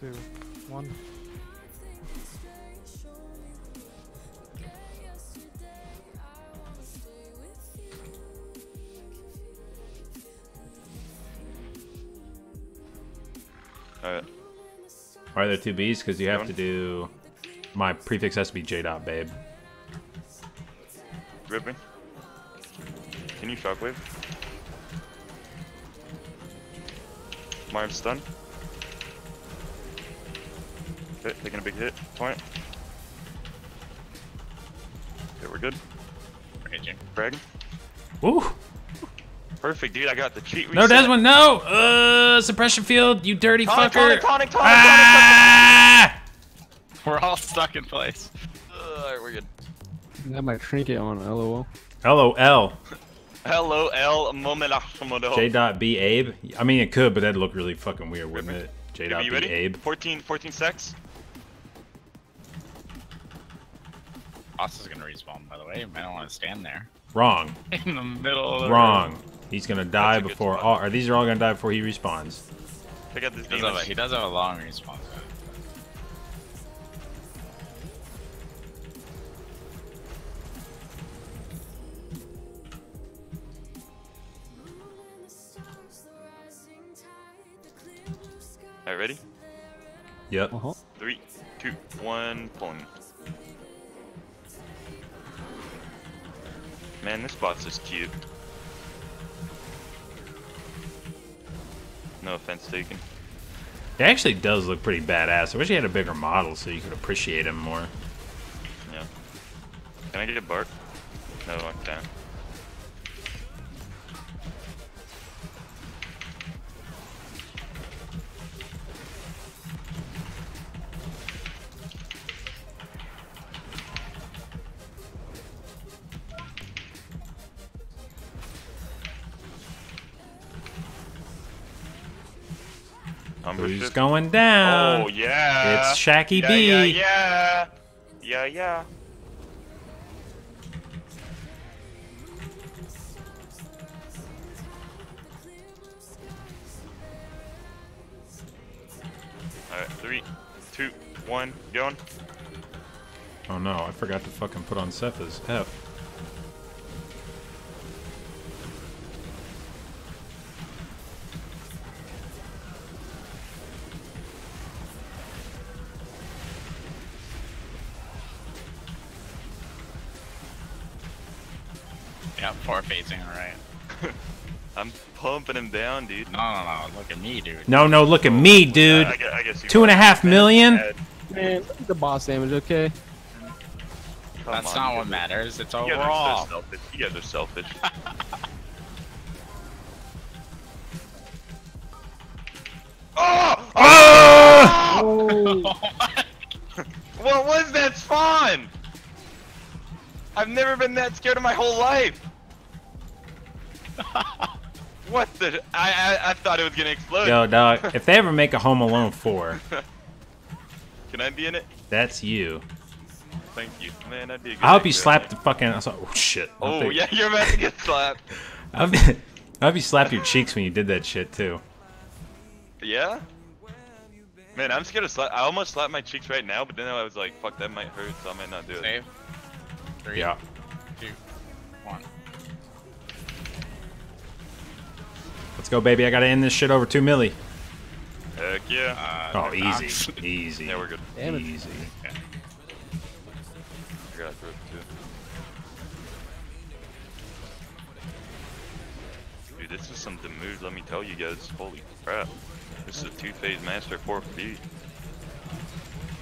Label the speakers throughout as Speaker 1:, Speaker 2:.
Speaker 1: two, one.
Speaker 2: Alright.
Speaker 3: Why are there two B's? Because you have
Speaker 2: Going.
Speaker 3: to do. My prefix has to be J dot babe.
Speaker 2: Rip me. Can you shockwave? Marv stun. Okay, taking a big hit. Point. Okay, we're good.
Speaker 4: Raging.
Speaker 2: Frag.
Speaker 3: Woo!
Speaker 2: Perfect, dude. I got the cheat
Speaker 3: No,
Speaker 2: reset.
Speaker 3: Desmond, no! Uh, suppression field, you dirty
Speaker 2: Tonic,
Speaker 3: fucker!
Speaker 2: tonic, tonic, tonic,
Speaker 3: ah!
Speaker 4: We're all stuck in place.
Speaker 2: Alright, we're good.
Speaker 1: I have my trinket on, lol.
Speaker 3: LOL.
Speaker 2: Hello, L. Momelachmodo.
Speaker 3: J dot B Abe. I mean, it could, but that'd look really fucking weird, wouldn't it? J dot
Speaker 2: you
Speaker 3: B? Abe.
Speaker 2: 14, 14 secs.
Speaker 4: Boss is gonna respawn, by the way. I don't want to stand there
Speaker 3: Wrong.
Speaker 4: in the middle. Of the
Speaker 3: Wrong. He's gonna die
Speaker 2: That's a good
Speaker 3: before
Speaker 2: spot.
Speaker 3: all. Or these are all gonna die before he respawns.
Speaker 2: Check out this
Speaker 4: He does, have a, he does have a long respawn.
Speaker 2: Alright, ready?
Speaker 3: Yep.
Speaker 1: Uh huh.
Speaker 2: Three, two, one, pulling. Man, this box is cute. No offense taken.
Speaker 3: It actually does look pretty badass. I wish he had a bigger model so you could appreciate him more.
Speaker 2: Yeah. Can I get a bark? No, I can't.
Speaker 3: Who's
Speaker 2: 50.
Speaker 3: going down?
Speaker 2: Oh yeah.
Speaker 3: It's Shacky
Speaker 2: yeah,
Speaker 3: B.
Speaker 2: Yeah, yeah, yeah, yeah. All right, three, two, one, going.
Speaker 3: Oh no, I forgot to fucking put on Cephas. F.
Speaker 2: pumping him down, dude.
Speaker 4: No, no, no. Look at me, dude.
Speaker 3: No, no, look at me, dude.
Speaker 2: I, I, guess- I guess you
Speaker 3: Two and a
Speaker 2: are.
Speaker 3: half
Speaker 2: Man, bad.
Speaker 1: Man, look at the boss damage, okay?
Speaker 2: Come
Speaker 4: That's
Speaker 2: on,
Speaker 4: not what matters. It's
Speaker 2: You guys are so selfish. You guys are selfish. oh!
Speaker 3: Ah!
Speaker 1: Oh,
Speaker 2: What was that spawn? I've never been that scared in my whole life. what the? I, I I thought it was gonna explode.
Speaker 3: Yo, dog, if they ever make a Home Alone 4,
Speaker 2: Can I be in it?
Speaker 3: that's you.
Speaker 2: Thank you, man. I'd be. A good
Speaker 3: I hope you
Speaker 2: actor.
Speaker 3: slap the fucking. I saw, oh shit. I
Speaker 2: Oh
Speaker 3: think-
Speaker 2: yeah, you're about to get slapped.
Speaker 3: I hope, I you slapped your cheeks when you did that shit too.
Speaker 2: Yeah. Man, I'm scared to slap. I almost slapped my cheeks right now, but then I was like, "Fuck, that might hurt," so I might not do it.
Speaker 4: Save. Three,
Speaker 3: Yeah. Let's go, baby. I gotta end this shit over two milli.
Speaker 2: Heck yeah.
Speaker 4: Uh,
Speaker 3: Oh,
Speaker 4: they're not.
Speaker 3: easy, easy.
Speaker 2: yeah, we're good.
Speaker 1: damn it.
Speaker 3: Easy.
Speaker 4: Okay.
Speaker 2: I got grip too. Dude, this is some mood. Let me tell you guys. Holy crap! This is a two-phase master 4P.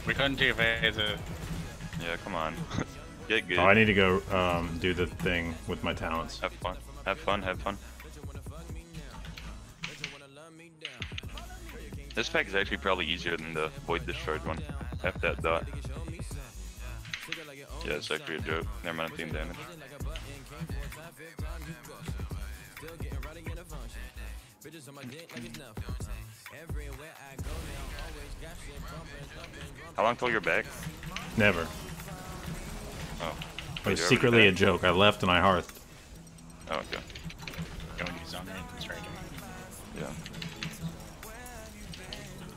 Speaker 4: We couldn't do phase it.
Speaker 2: Yeah, come on. Get good.
Speaker 3: Oh, I need to go um, do the thing with my talents.
Speaker 2: Have fun. Have fun. Have fun. This pack is actually probably easier than the Void Discharge one. Half that dot. Yeah, it's actually a joke. Never mind, team damage. How long till you're back?
Speaker 3: Never.
Speaker 2: Oh.
Speaker 3: It was secretly a joke. I left and I hearthed.
Speaker 2: Oh, okay.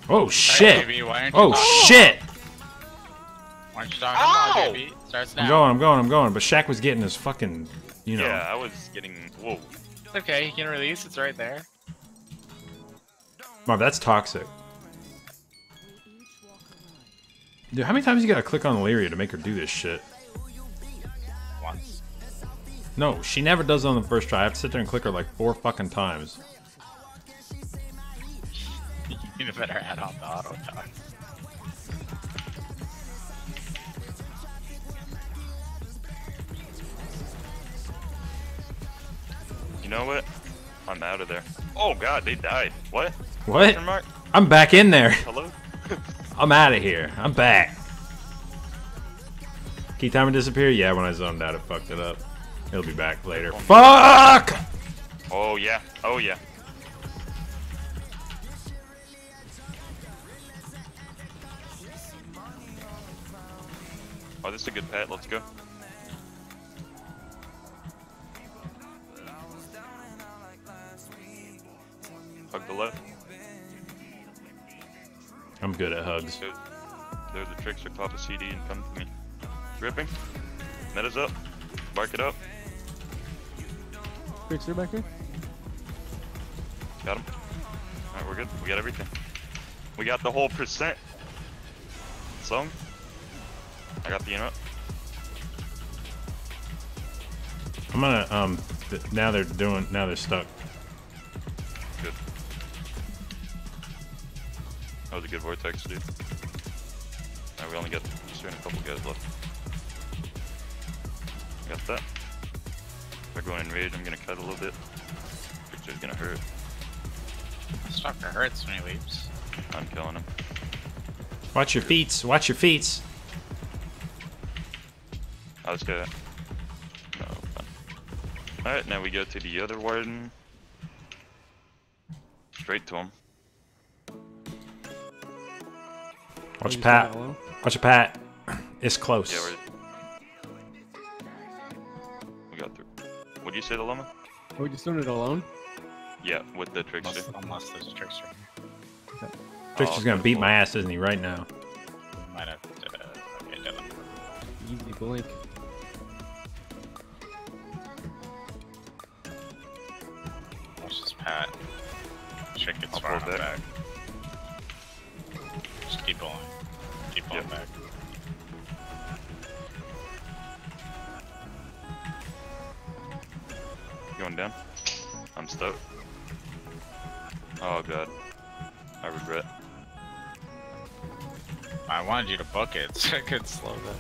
Speaker 4: Going to zone range. It's right here.
Speaker 3: Oh shit!
Speaker 4: baby, why aren't you
Speaker 3: Oh
Speaker 4: talking-
Speaker 3: shit!
Speaker 4: Why aren't you talking about
Speaker 2: Ow!
Speaker 4: Starts now.
Speaker 3: I'm going, I'm going, I'm going. But Shaq was getting his fucking, you know.
Speaker 2: Yeah, I was getting. Whoa.
Speaker 4: It's okay, he can release, it's right there.
Speaker 3: Wow, that's toxic. Dude, how many times you gotta click on Alleria to make her do this shit?
Speaker 4: Once.
Speaker 3: No, she never does it on the first try. I have to sit there and click her like four fucking times.
Speaker 4: You need a better add on the auto talk.
Speaker 2: You know what? I'm out of there. Oh god, they died. What?
Speaker 3: What?
Speaker 2: Mark?
Speaker 3: I'm back in there.
Speaker 2: Hello?
Speaker 3: I'm out of here. I'm back. Key timer disappear? Yeah, when I zoned out, it fucked it up. He'll be back later. Oh. Fuck!
Speaker 2: Oh yeah. Oh yeah. Oh, this is a good pet. Let's go. Hug the left.
Speaker 3: I'm good at hugs.
Speaker 2: There- There's the tricks. Pop a CD and come to me. Gripping. Meta's up. Bark it up.
Speaker 1: Fixer back here?
Speaker 2: Got him. Alright, we're good. We got everything. We got the whole percent. Song. I got the unit.
Speaker 3: I'm gonna, um, th- now they're doing, now they're stuck.
Speaker 2: Good. That was a good vortex, dude. Now we only got just a couple guys left. Got that. They're going in rage. I'm gonna cut a little bit. Picture's gonna hurt.
Speaker 4: Stalker hurts when he leaps.
Speaker 2: I'm killing him.
Speaker 3: Watch your feet. Watch your feet.
Speaker 2: Oh, this guy. No. Alright, now we go to the other warden. Straight to him.
Speaker 3: Watch your pat. Watch your pat. It's close.
Speaker 2: Yeah, we're. We got through. Would you say the llama?
Speaker 1: Are we just doing it alone?
Speaker 2: Yeah, with the trickster.
Speaker 4: Unless, unless there's a trickster.
Speaker 3: Trickster's
Speaker 2: Oh,
Speaker 3: gonna beat
Speaker 2: cool.
Speaker 3: my ass, isn't he, right now?
Speaker 4: Might have to. Uh, okay,
Speaker 1: Easy blink.
Speaker 4: Trick gets
Speaker 2: I'll
Speaker 4: far
Speaker 2: pull
Speaker 4: enough
Speaker 2: back.
Speaker 4: Just keep pulling. Keep pulling
Speaker 2: Yep.
Speaker 4: back.
Speaker 2: Going down. I'm stuck. Oh god. I regret.
Speaker 4: I wanted you to book it so I could slow that.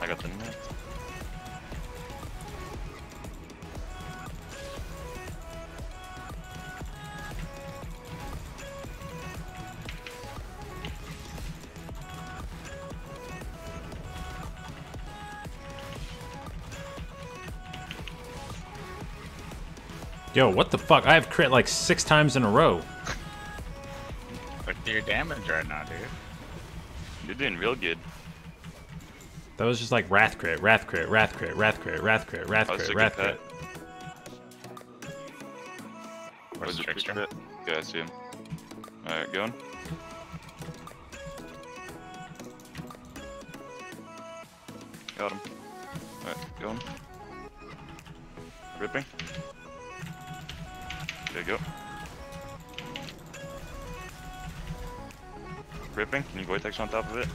Speaker 2: I got the net.
Speaker 3: Yo, what the fuck? I have crit like six times in a row.
Speaker 4: Look at your damage right now, dude.
Speaker 2: You're doing real good.
Speaker 3: That was just like wrath crit, wrath crit, wrath crit, wrath crit, wrath crit, wrath
Speaker 2: Oh,
Speaker 3: crit, wrath crit.
Speaker 4: Where's the trickster?
Speaker 2: Yeah, I see him. Alright, going. Got him. Alright, going. Ripping. There you go. Ripping. Can you vortex on top of it?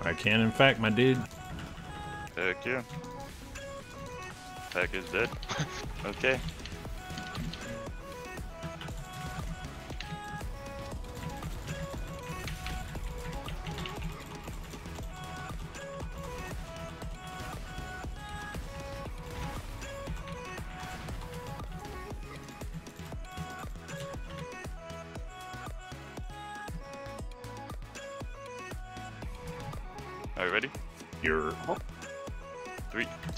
Speaker 3: I can, in fact, my dude.
Speaker 2: Heck yeah. Pack is dead. okay.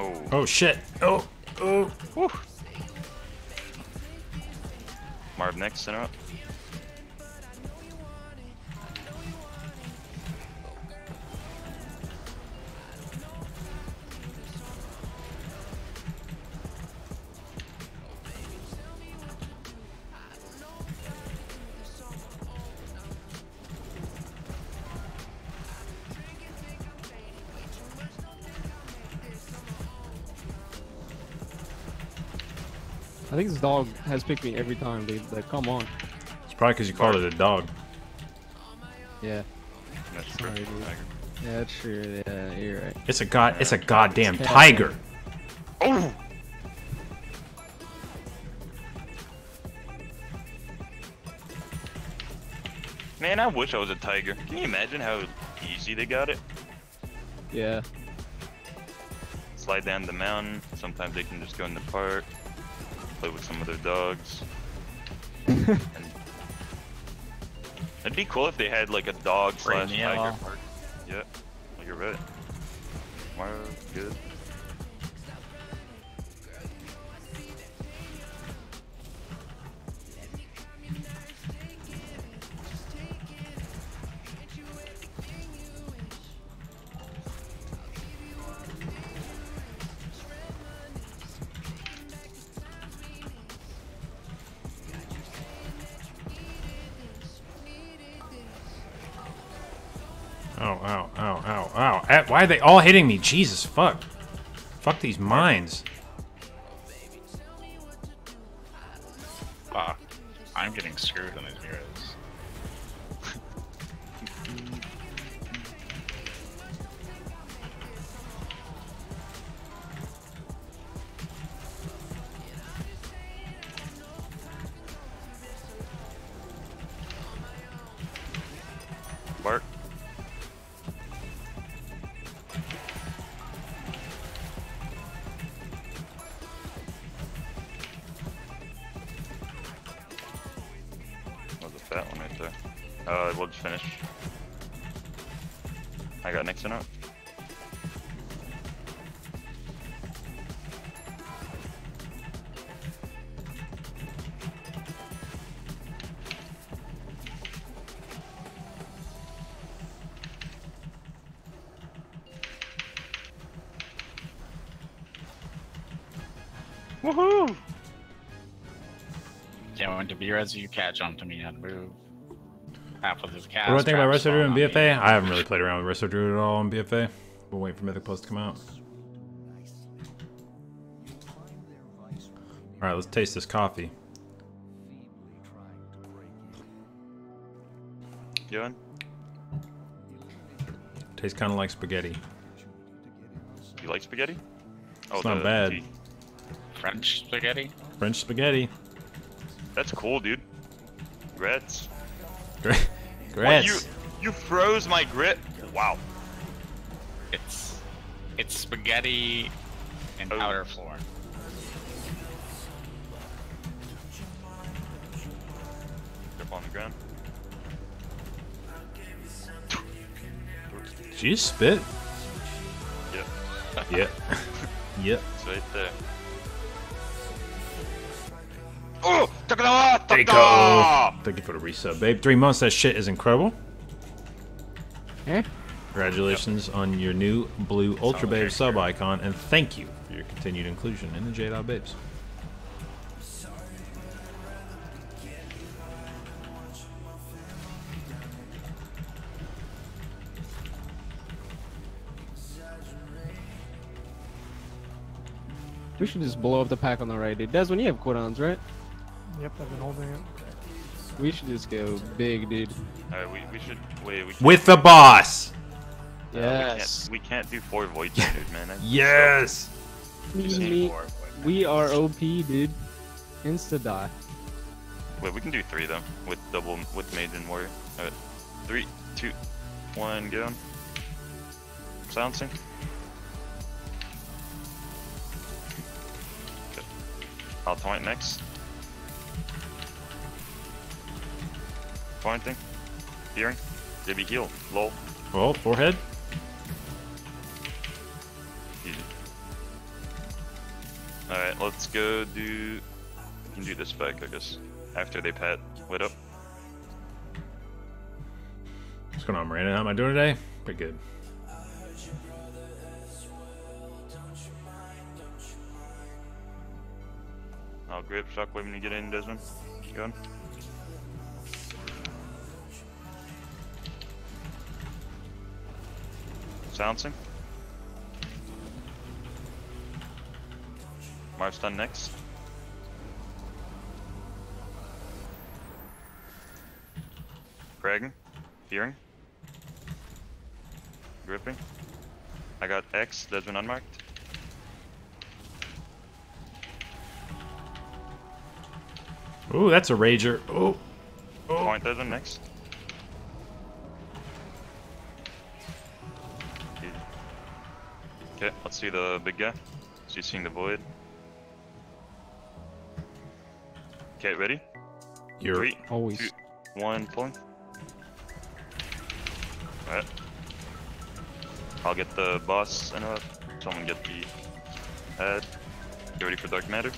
Speaker 2: Oh.
Speaker 3: Oh shit. Oh. Oh.
Speaker 2: Whew. Marv next, center up.
Speaker 1: Dog has picked me every time, dude. Like, come on.
Speaker 3: It's probably because you called it a dog.
Speaker 1: Yeah.
Speaker 2: That's true.
Speaker 1: dude.
Speaker 2: Tiger.
Speaker 1: Yeah, that's true. Yeah, you're right.
Speaker 3: It's a god. It's a goddamn
Speaker 1: Yeah.
Speaker 3: tiger.
Speaker 2: Oh! Man, I wish I was a tiger. Can you imagine how easy they got it?
Speaker 1: Yeah.
Speaker 2: Slide down the mountain. Sometimes they can just go in the park, play with some of their dogs. and it'd be cool if they had like a dog slash
Speaker 4: Bring
Speaker 2: tiger park. Yeah, well, you're right. Wow, good.
Speaker 3: Why are they all hitting me? Jesus, fuck. Fuck these mines.
Speaker 4: Fuck. I'm getting screwed on these heroes.
Speaker 2: Woohoo!
Speaker 4: Yeah, went to B-Res, you catch on to me how to move. Half of his cast.
Speaker 3: What do I think about
Speaker 4: traps
Speaker 3: Resto Druid and
Speaker 4: on me.
Speaker 3: BFA? I haven't really played around with Resto Druid at all on BFA. We'll wait for Mythic Plus to come out. Alright, let's taste this coffee.
Speaker 2: You in?
Speaker 3: Tastes kind of like spaghetti.
Speaker 2: You like spaghetti? Oh,
Speaker 3: It's not bad.
Speaker 2: tea.
Speaker 4: French spaghetti?
Speaker 3: French spaghetti.
Speaker 2: That's cool, dude. Grits.
Speaker 3: Grits.
Speaker 2: What, you you froze my grit. Wow.
Speaker 4: It's it's spaghetti in
Speaker 2: Oh.
Speaker 4: powder form.
Speaker 2: Up on the ground.
Speaker 3: Did you spit?
Speaker 2: Yep.
Speaker 3: Yep. yep.
Speaker 2: It's right there. Oh! Takanawa!
Speaker 3: Take
Speaker 2: Taka!
Speaker 3: Thank you for the resub, babe. Three months, that shit is incredible.
Speaker 1: Eh?
Speaker 3: Congratulations on your new blue Ultra
Speaker 4: Sounds
Speaker 3: Babe sub
Speaker 4: good.
Speaker 3: icon, and thank you for your continued inclusion in the J Dot Babes.
Speaker 1: We should just blow up the pack on the right, dude. Desmond, you have codons, right?
Speaker 5: Yep, I've been holding it.
Speaker 1: We should just go big, dude.
Speaker 2: Alright, we, we should wait. We
Speaker 3: With the boss!
Speaker 2: uh,
Speaker 1: Yes.
Speaker 2: we can't, we can't do four void standard, man.
Speaker 3: Yes!
Speaker 1: Me,
Speaker 4: Just need
Speaker 1: me,
Speaker 4: four, but-
Speaker 1: we are OP, dude. Insta die.
Speaker 2: Wait, we can do three though with double with mage and warrior. Alright, three, two, one, go. Silencing. Good. I'll point next. Pointing. Hearing. Dibby heal. Lol.
Speaker 3: Well, forehead.
Speaker 2: Easy. Alright, let's go do. We can do this back, I guess. After they pat Wit up.
Speaker 3: What's going on, Miranda? How am I doing today? Pretty good.
Speaker 2: I'll grip shockwave when you get in, Desmond. Go on. Silencing. Marv done next. Fragging. Fearing. Gripping. I got X, that's been unmarked.
Speaker 3: Ooh, that's a rager. Oh,
Speaker 2: Point Desmond next. Okay, let's see the big guy. Is he seeing the void? Okay, ready?
Speaker 3: you're.
Speaker 2: Three,
Speaker 1: Always.
Speaker 2: two, one, pulling. Alright. I'll get the boss and uh, someone get the head. Get ready for dark matter.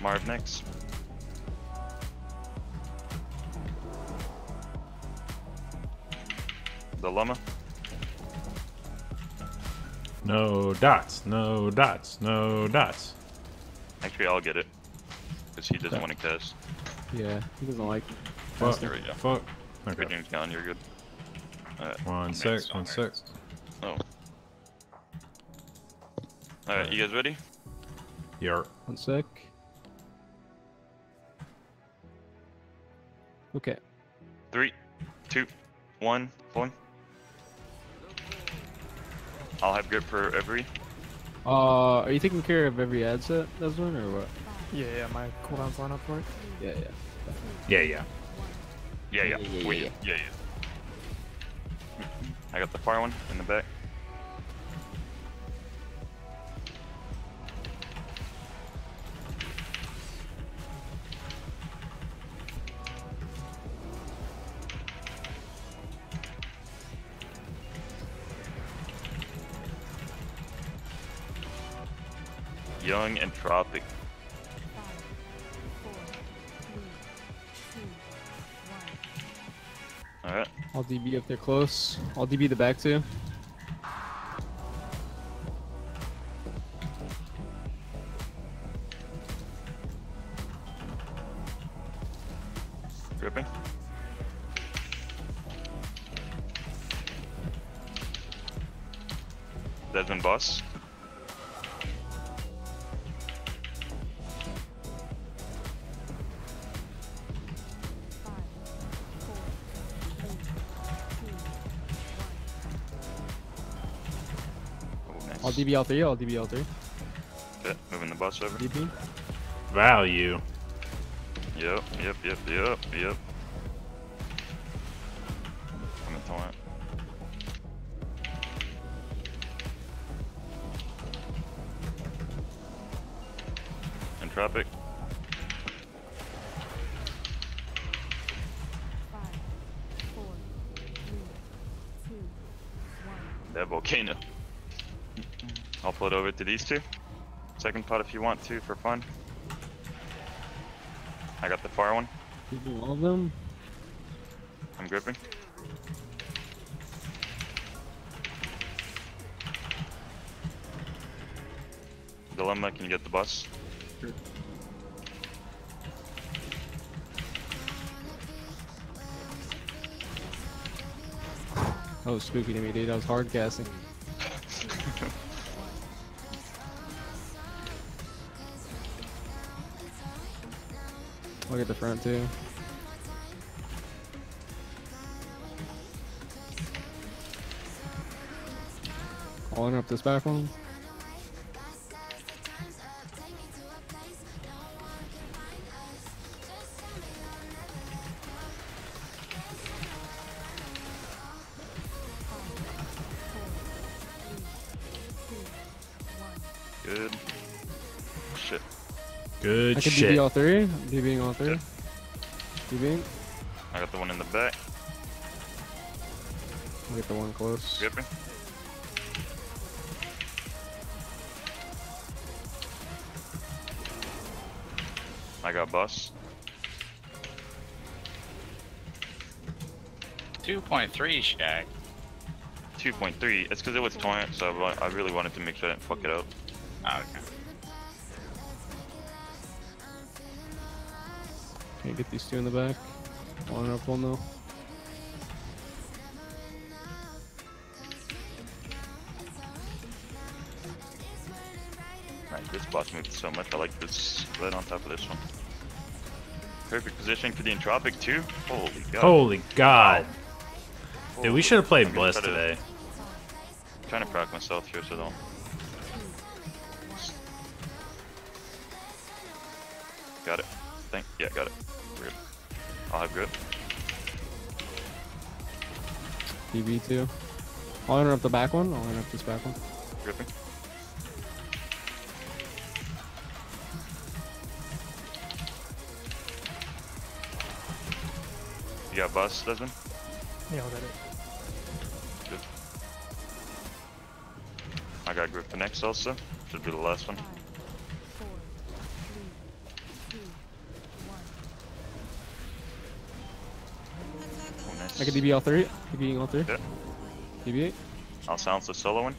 Speaker 2: Marv next. Dilemma.
Speaker 3: No dots. No dots. No dots.
Speaker 2: Actually, I'll get it. Because he doesn't
Speaker 1: Okay.
Speaker 2: want to cast.
Speaker 1: Yeah, he doesn't like.
Speaker 3: Fuck.
Speaker 2: There we go.
Speaker 3: Fuck.
Speaker 2: Good
Speaker 3: Okay.
Speaker 2: name's gone, you're good. Alright.
Speaker 3: One sec. One sec.
Speaker 2: Alright, you guys ready?
Speaker 3: You're.
Speaker 1: One sec. Okay.
Speaker 2: Three, two, one, pulling. I'll have grip for every.
Speaker 1: Uh, are you taking care of every ad set, Desmond, or what?
Speaker 5: Yeah, yeah, my cooldown's line up for it.
Speaker 1: Yeah, yeah.
Speaker 3: Yeah, yeah.
Speaker 2: Yeah, yeah.
Speaker 1: Yeah, yeah,
Speaker 2: Wait,
Speaker 1: yeah,
Speaker 2: yeah, yeah. I got the far one in the back. Young and Tropic. Alright.
Speaker 1: I'll DB if they're close. I'll DB the back too. DBL3, all DBL3.
Speaker 2: Okay, moving the bus over.
Speaker 1: DB.
Speaker 3: Value.
Speaker 2: Yep, yep, yep, yep, yep. I'm a torrent. Entropic. I'll it over to these two. Second pot if you want to for fun. I got the far one.
Speaker 1: DB all of them.
Speaker 2: I'm gripping. Dilemma, can you get the bus?
Speaker 1: That was spooky to me, dude. I was hard casting. Look at the front too. Calling up this back one. I can
Speaker 3: shit.
Speaker 1: DB all three. DBing all three.
Speaker 2: Yeah.
Speaker 1: DBing.
Speaker 2: I got the one in the back.
Speaker 1: I'll get the one close.
Speaker 2: Gripping. I got bus.
Speaker 4: 2.3 Shaq.
Speaker 2: 2.3. It's because it was torrent, so I I really wanted to make sure I didn't fuck it up.
Speaker 4: Oh, okay.
Speaker 1: Can't get these two in the back. Following up one though.
Speaker 2: Right, this boss moved so much. I like this right on top of this one. Perfect position for the entropic too. Holy god.
Speaker 3: Holy god. Dude, we should have played
Speaker 2: I'm
Speaker 3: Bliss
Speaker 2: try to-
Speaker 3: today.
Speaker 2: trying to proc myself here so don't. Got it. Thank Yeah, got it. Grip. I'll have grip.
Speaker 1: DB two. I'll enter up the back one. I'll enter up this back one.
Speaker 2: Gripping. You got bus, Desmond?
Speaker 5: Yeah, I'll get it.
Speaker 2: Good. I got grip the next also. Should be the last one.
Speaker 1: I can DB all three. DBing all three.
Speaker 2: Yeah.
Speaker 1: DB eight.
Speaker 2: I'll silence the solo one.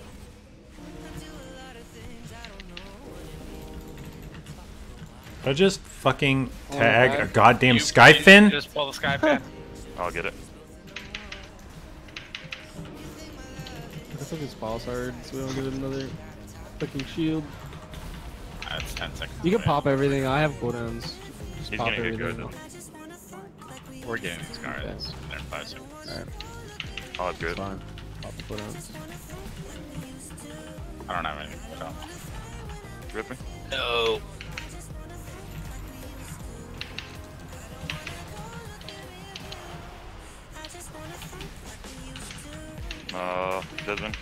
Speaker 3: I just fucking
Speaker 1: Oh,
Speaker 3: tag a goddamn
Speaker 4: You-
Speaker 3: Skyfin?
Speaker 4: you Just pull the Skyfin.
Speaker 2: I'll get it.
Speaker 1: I took his boss hard, so we don't get another fucking shield.
Speaker 4: That's 10 seconds.
Speaker 1: You can
Speaker 4: away.
Speaker 1: pop everything. I have cooldowns. Just
Speaker 2: He's
Speaker 1: pop
Speaker 2: gonna get
Speaker 1: everything.
Speaker 2: good.
Speaker 4: We're getting these cards. They're in 5 seconds.
Speaker 1: Alright,
Speaker 2: I'll have grip.
Speaker 1: fine. Pop the cooldowns.
Speaker 4: I don't have anything put on.
Speaker 2: Gripping.
Speaker 4: No.
Speaker 2: Uh, Desmond.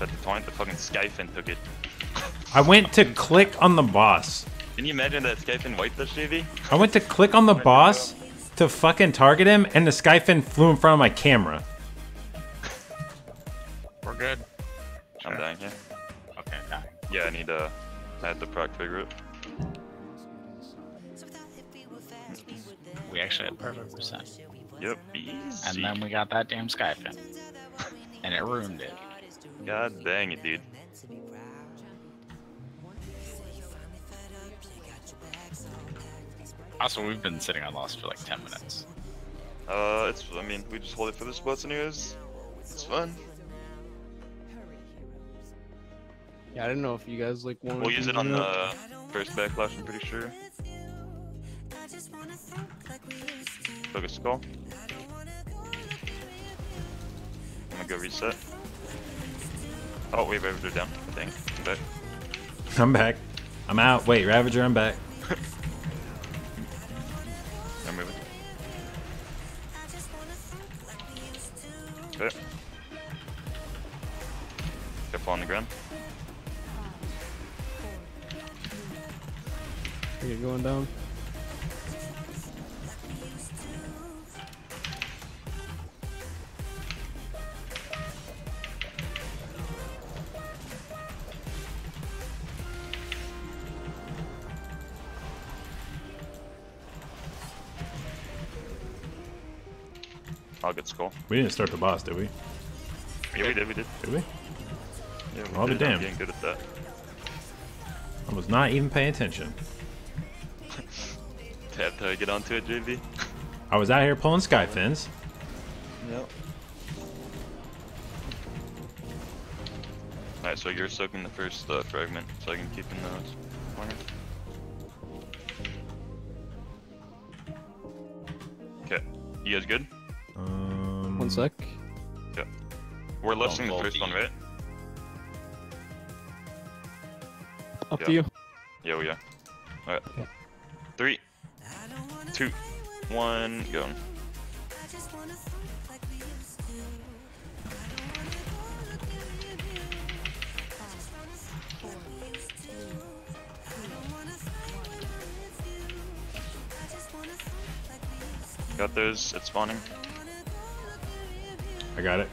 Speaker 2: At the point, the fucking Skyfin took it.
Speaker 3: I went to click on the boss.
Speaker 2: Can you imagine that Skyfin wiped the JV?
Speaker 3: I went to click on the boss to fucking target him, and the Skyfin flew in front of my camera.
Speaker 4: We're good.
Speaker 2: I'm
Speaker 4: Sure.
Speaker 2: dying here.
Speaker 4: Okay, dying.
Speaker 2: Yeah, I need uh, I had the proc trigger it.
Speaker 4: We actually had perfect percent.
Speaker 2: Yep, easy.
Speaker 4: And then we got that damn Skyfin. And it ruined it.
Speaker 2: God dang it, dude.
Speaker 4: Also, we've been sitting on loss for like 10 minutes.
Speaker 2: Uh, it's, I mean, we just hold it for the spots anyways. It's fun.
Speaker 1: Yeah, I didn't know if you guys like wanted.
Speaker 2: We'll
Speaker 1: to
Speaker 2: use it on
Speaker 1: that.
Speaker 2: the first backlash, I'm pretty sure. Focus skull. I'm gonna go reset. Oh, wait, Ravager down. Dang, I'm back.
Speaker 3: I'm back. I'm out. Wait, Ravager, I'm back.
Speaker 2: I'll get skull.
Speaker 3: We didn't start the boss, did we?
Speaker 2: Yeah, we did, we did.
Speaker 3: Did we?
Speaker 2: Yeah, we
Speaker 3: I'll be
Speaker 2: did. I'm
Speaker 3: damned.
Speaker 2: getting good at that.
Speaker 3: I was not even paying attention.
Speaker 2: Tab till I get onto it, JV.
Speaker 3: I was out here pulling Skyfins.
Speaker 2: Yep. Alright, so you're soaking the first uh, fragment, so I can keep in those corners. Okay, you guys good?
Speaker 1: One sec.
Speaker 2: Yeah. We're lifting the first one, right?
Speaker 1: Up
Speaker 2: yeah.
Speaker 1: to you.
Speaker 2: Yeah, we are. Alright.
Speaker 1: Okay.
Speaker 2: Three, two, one, go. Got those, it's spawning.
Speaker 3: I got it.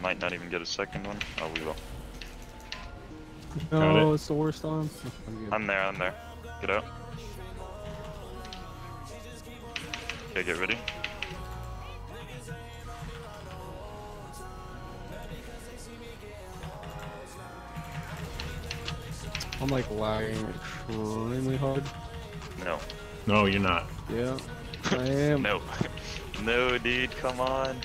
Speaker 2: Might not even get a second one. Oh, we will.
Speaker 3: Got
Speaker 1: No,
Speaker 3: it.
Speaker 1: it's the worst on. I'm.
Speaker 2: I'm there, I'm there. Get out. Okay, get ready.
Speaker 1: I'm like lagging extremely hard.
Speaker 2: No.
Speaker 3: No, you're not.
Speaker 1: Yeah, I am.
Speaker 2: No. no, dude, come on.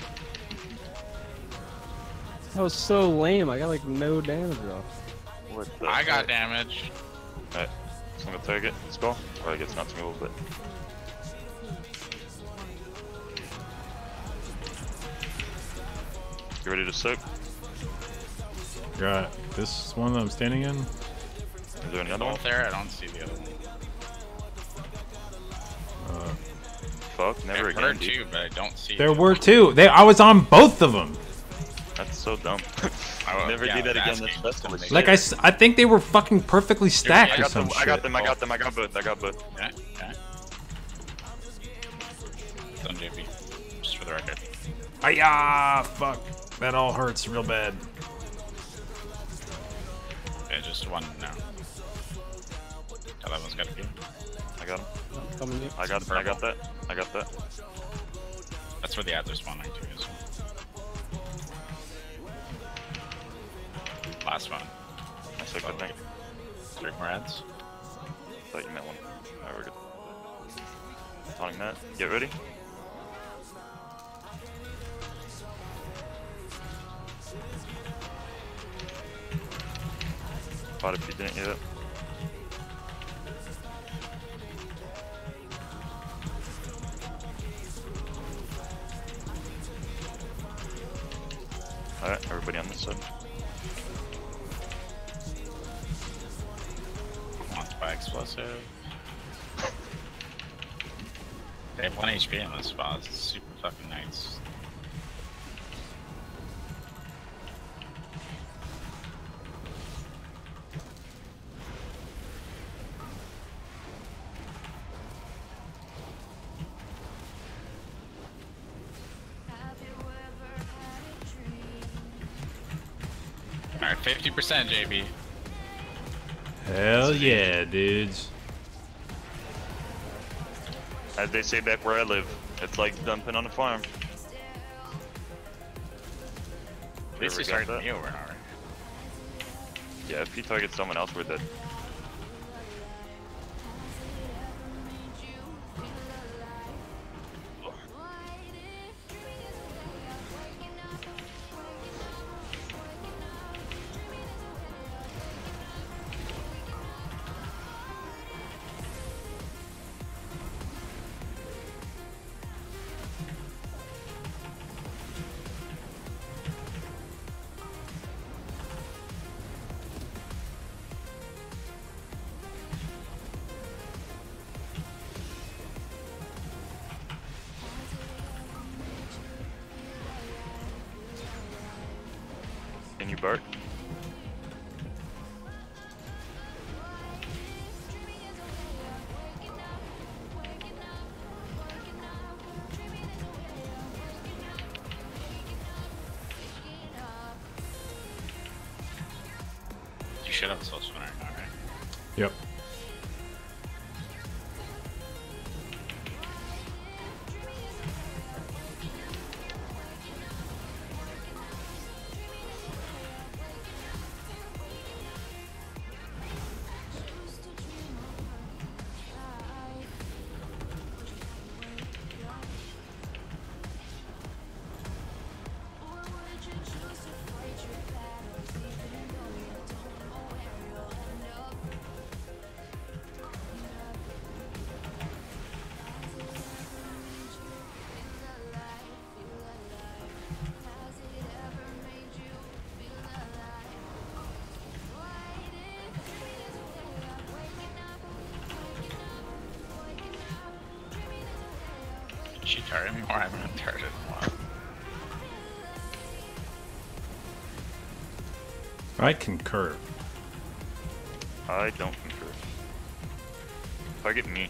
Speaker 1: That was so lame. I got like no damage off.
Speaker 2: What the
Speaker 4: I got
Speaker 2: heck?
Speaker 4: damage.
Speaker 2: Alright, single target, spell. Or I guess not single, but. You ready to soak?
Speaker 3: Got this one that I'm standing in.
Speaker 2: Is there any other one?
Speaker 4: There. I don't see the other one.
Speaker 3: Uh,
Speaker 2: Fuck, never
Speaker 4: I've
Speaker 2: again,
Speaker 4: heard
Speaker 2: dude.
Speaker 4: two, but I don't see.
Speaker 3: there were
Speaker 4: other
Speaker 3: two. They, I was on both of them.
Speaker 2: That's so dumb.
Speaker 4: one. I-
Speaker 2: never
Speaker 4: yeah,
Speaker 2: do that again,
Speaker 4: was
Speaker 2: that's
Speaker 4: asking
Speaker 2: festival
Speaker 4: just to
Speaker 2: shit.
Speaker 3: Like I, s- I think they were fucking perfectly stacked
Speaker 2: I
Speaker 3: or
Speaker 2: got
Speaker 3: some
Speaker 2: them,
Speaker 3: shit.
Speaker 2: I got them, I got them, I got both, I got both.
Speaker 4: make- Okay, okay. Done, JP. Just for the record.
Speaker 3: Ah, fuck. That all hurts real bad.
Speaker 4: Okay, just one now. That got to be.
Speaker 2: I got them.
Speaker 1: I'm coming in.
Speaker 2: I got, I got that. I got that.
Speaker 4: That's where the ads are spawning too. Is last one.
Speaker 2: I took the thing.
Speaker 4: Three more ads.
Speaker 2: Thought you meant one. Alright, we're good. Taunting that. Get ready. Spot if you didn't yet. Alright, everybody on this side.
Speaker 4: Wants by explosive. They have one HP in this spot. It's super fucking nice. 50% JB.
Speaker 3: Hell yeah, dudes.
Speaker 2: As they say back where I live, it's like dumping on a farm.
Speaker 4: At least
Speaker 2: Ever
Speaker 4: he's
Speaker 2: got
Speaker 4: starting
Speaker 2: that?
Speaker 4: me over now.
Speaker 2: Yeah, if you target someone else, we're dead. Can
Speaker 4: she target me more? I haven't targeted in a while.
Speaker 3: I concur.
Speaker 2: I don't concur. Target me.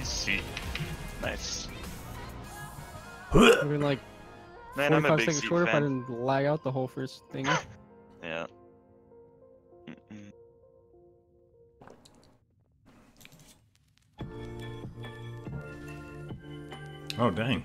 Speaker 2: EZC. Nice.
Speaker 1: I mean, like
Speaker 2: Man, I'm a
Speaker 1: 45
Speaker 2: big
Speaker 1: seconds
Speaker 2: C
Speaker 1: shorter if I didn't lag out the whole first thing.
Speaker 2: Yeah. Mm-mm.
Speaker 3: Oh dang.